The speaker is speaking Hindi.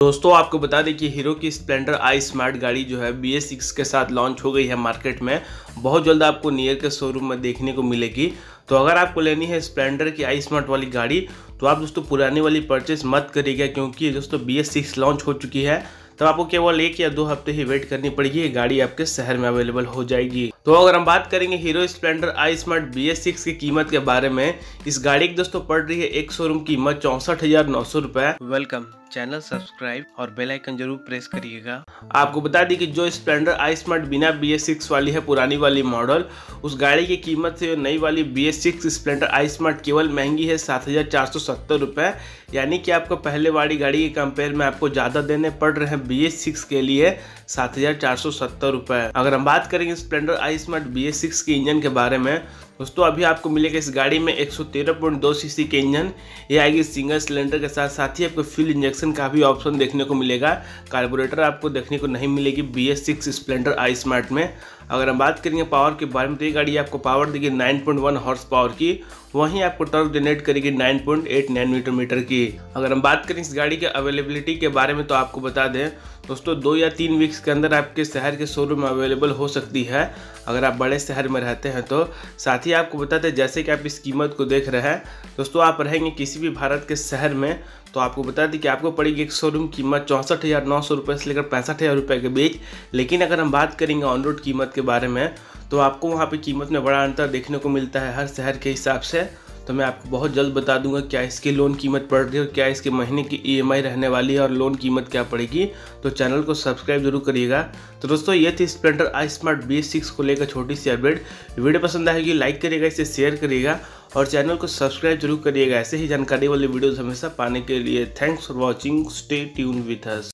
दोस्तों, आपको बता दें कि हीरो की स्प्लेंडर आई स्मार्ट गाड़ी जो है बी एस सिक्स के साथ लॉन्च हो गई है मार्केट में। बहुत जल्द आपको नियर के शोरूम में देखने को मिलेगी। तो अगर आपको लेनी है स्प्लेंडर की आई स्मार्ट वाली गाड़ी तो आप दोस्तों पुरानी वाली परचेस मत करिएगा, क्योंकि दोस्तों बी एस सिक्स लॉन्च हो चुकी है। तब तो आपको केवल एक या दो हफ़्ते ही वेट करनी पड़ेगी। ये गाड़ी आपके शहर में अवेलेबल हो जाएगी। तो अगर हम बात करेंगे Hero Splendor I smart B S six की कीमत के बारे में इस गाड़ी की दोस्तों पड़ रही है एक शोरूम कीमत चौसठ हज़ार नौ सौ रुपए। वेलकम चैनल सब्सक्राइब और बेल आइकन ज़रूर प्रेस करिएगा। आपको बता दी कि जो स्प्लेंडर आई स्मार्ट बिना बी एस सिक्स वाली है पुरानी वाली मॉडल उस गाड़ी की कीमत से नई वाली B S six Splendor I smart केवल महँगी है सात हज़ार चार सौ सत्तर रुपये यानी कि आपको पहले वाली गाड़ी के कंपेयर में आपको ज़्यादा देने पड़ रहे हैं बी एस सिक्स के लिए सात हज़ार चार सौ सत्तर रुपये अगर हम बात करेंगे Splendor I smart B S six के इंजन के बारे में दोस्तों, अभी आपको मिलेगा इस गाड़ी में 113.2 सीसी के इंजन। ये आएगी सिंगल सिलेंडर के साथ साथ ही आपको फ्यूल इंजेक्शन का भी ऑप्शन देखने को मिलेगा। कार्बोरेटर आपको देखने को नहीं मिलेगी B S six Splendor I smart में। अगर हम बात करेंगे पावर के बारे में तो ये गाड़ी आपको पावर देगी 9.1 हॉर्स पावर की। वहीं आपको टर्क जनरेट करेगी 9.8 नैनोमीटर मीटर की। अगर हम बात करें इस गाड़ी के अवेलेबिलिटी के बारे में तो आपको बता दें, दोस्तों, दो या तीन वीक्स के अंदर आपके शहर के शोरूम में अवेलेबल हो सकती है। अगर आप बड़े शहर में रहते हैं तो साथ ही आपको बताते हैं, जैसे कि आप इस कीमत को देख रहे हैं, दोस्तों आप रहेंगे किसी भी भारत के शहर में तो आपको बता दें कि आपको पड़ेगी एक शोरूम कीमत चौंसठ हज़ार नौ सौ रुपये से लेकर पैंसठ हज़ार रुपये के बीच। लेकिन अगर हम बात करेंगे ऑन रोड कीमत के बारे में तो आपको वहाँ पर कीमत में बड़ा अंतर देखने को मिलता है, हर शहर के हिसाब से। तो मैं आपको बहुत जल्द बता दूँगा क्या इसकी लोन कीमत पड़ रही है और क्या इसके महीने की ईएमआई रहने वाली है और लोन कीमत क्या पड़ेगी। तो चैनल को सब्सक्राइब ज़रूर करिएगा। तो दोस्तों, ये थी Splendor I smart B six को लेकर छोटी सी अपडेट वीडियो पसंद आएगी लाइक करिएगा, इसे शेयर करिएगा और चैनल को सब्सक्राइब ज़रूर करिएगा। ऐसे ही जानकारी वाले वीडियोज़ हमेशा पाने के लिए thanks for watching stay tune with us